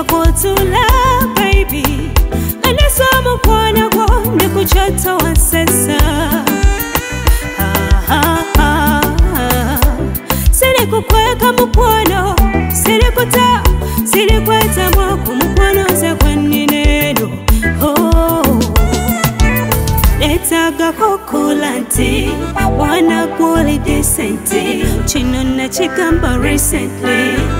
nakutula baby. Anasamu kwanakwo nekuchata wasesa ah, ah, ah. silikukweka mukwono silikuta silikweta mwako mukwono ze kwenineno oh, letaga kokulanti wanaguli disenti chino nakigamba recently.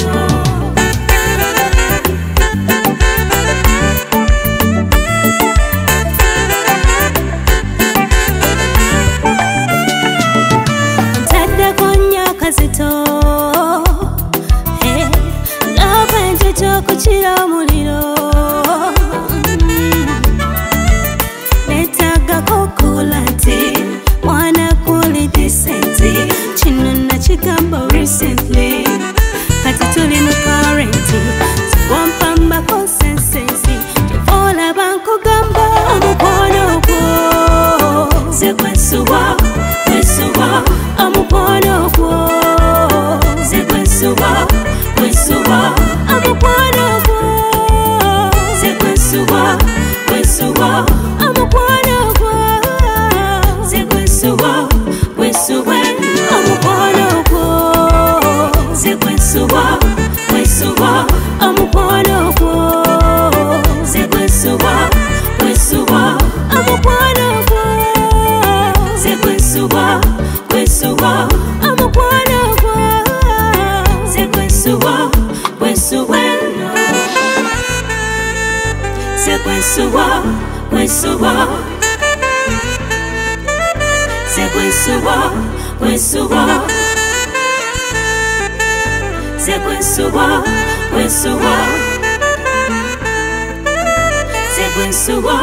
okukira omuliro neetagako kula nti mwana kuli disenti kino nakigamba recently. Kati tuli mu karenti wampambako sensensi olaba nkugamba omukwano gwo. Ze gwensuba gwensuba omukwano kwesuwo kwesuweno se kwesuwo kwesuwo se se se